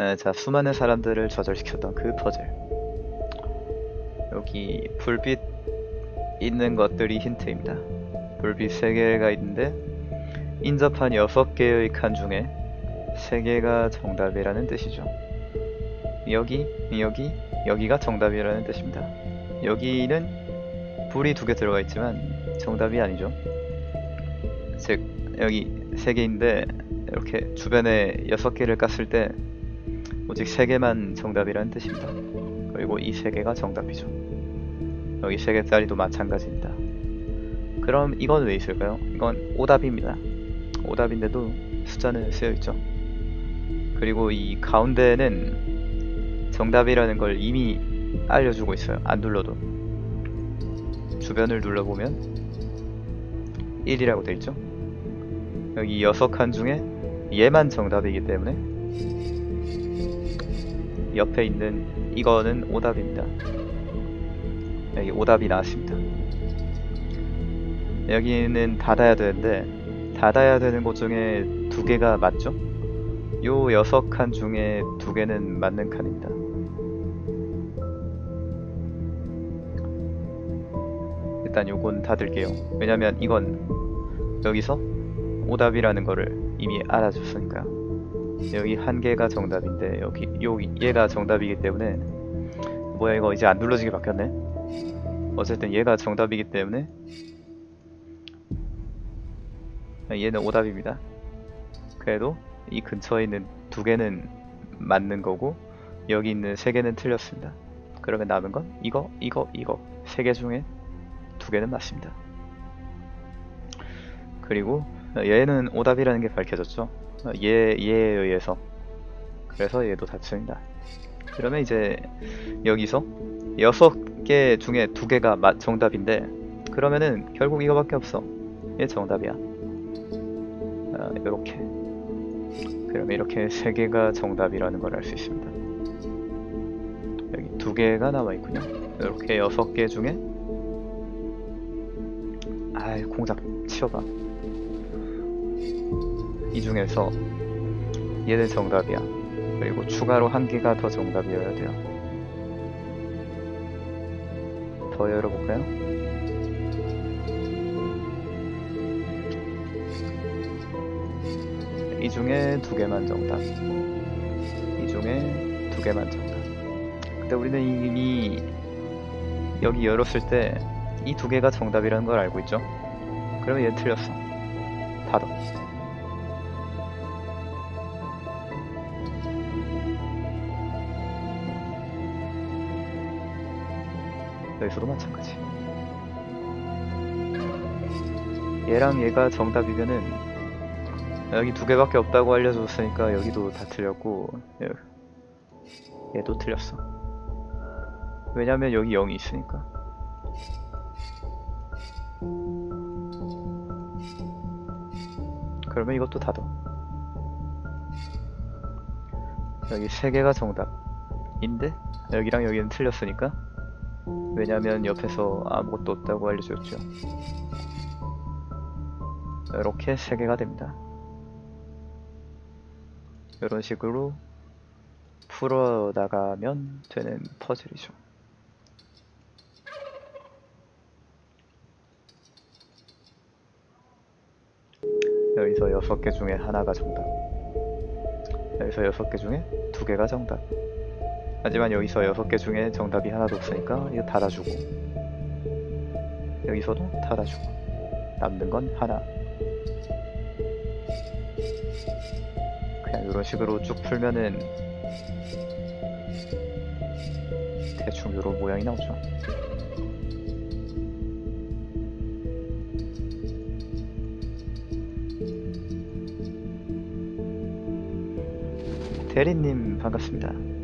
에, 자 수많은 사람들을 저절시켰던 그 퍼즐. 여기 불빛 있는 것들이 힌트입니다. 불빛 3개가 있는데 인접한 6개의 칸 중에 3개가 정답이라는 뜻이죠. 여기, 여기, 여기가 정답이라는 뜻입니다. 여기는 불이 두 개 들어가 있지만 정답이 아니죠. 즉 여기 3개인데 이렇게 주변에 6개를 깠을 때 오직 3개만 정답이라는 뜻입니다. 그리고 이 3개가 정답이죠. 여기 3개짜리도 마찬가지입니다. 그럼 이건 왜 있을까요? 이건 오답입니다. 오답인데도 숫자는 쓰여있죠. 그리고 이 가운데는 정답이라는 걸 이미 알려주고 있어요. 안 눌러도. 주변을 눌러보면 1이라고 되어 있죠. 여기 6칸 중에 얘만 정답이기 때문에 옆에 있는 이거는 오답입니다. 여기 오답이 나왔습니다. 여기는 닫아야 되는데 닫아야 되는 곳 중에 두 개가 맞죠? 요 여섯 칸 중에 두 개는 맞는 칸입니다. 일단 요건 닫을게요. 왜냐면 이건 여기서 오답이라는 거를 이미 알아줬으니까요. 여기 한 개가 정답인데 여기 요 얘가 정답이기 때문에 뭐야 이거 이제 안 눌러지게 바뀌었네. 어쨌든 얘가 정답이기 때문에 얘는 오답입니다. 그래도 이 근처에 있는 두 개는 맞는 거고 여기 있는 세 개는 틀렸습니다. 그러면 남은 건 이거, 이거, 이거 세 개 중에 두 개는 맞습니다. 그리고 얘는 오답이라는 게 밝혀졌죠. 얘, 얘에 의해서. 그래서 얘도 닫습니다. 그러면 이제 여기서 여섯 개 중에 두 개가 맞 정답인데 그러면은 결국 이거밖에 없어. 얘 정답이야. 아, 이렇게. 그러면 이렇게 세 개가 정답이라는 걸 알 수 있습니다. 여기 두 개가 남아 있군요. 이렇게 여섯 개 중에 아이 공작 치워봐. 이 중에서 얘는 정답이야. 그리고 추가로 한 개가 더 정답이어야 돼요. 더 열어볼까요? 이 중에 두 개만 정답. 이 중에 두 개만 정답. 근데 우리는 이미 여기 열었을 때 이 두 개가 정답이라는 걸 알고 있죠? 그러면 얘는 틀렸어. 닫아. 여기서도 마찬가지. 얘랑 얘가 정답이면은 여기 두 개밖에 없다고 알려줬으니까 여기도 다 틀렸고 얘도 틀렸어. 왜냐면 여기 0이 있으니까. 그러면 이것도 닫아. 여기 세 개가 정답인데 여기랑 여기는 틀렸으니까 왜냐면 옆에서 아무것도 없다고 알려줬죠. 이렇게 세 개가 됩니다. 이런 식으로 풀어 나가면 되는 퍼즐이죠. 여기서 여섯 개 중에 하나가 정답. 여기서 여섯 개 중에 두 개가 정답. 하지만 여기서 여섯 개 중에 정답이 하나도 없으니까 이거 닫아주고 여기서도 닫아주고 남는 건 하나. 그냥 이런 식으로 쭉 풀면은 대충 이런 모양이 나오죠. 대리님 반갑습니다.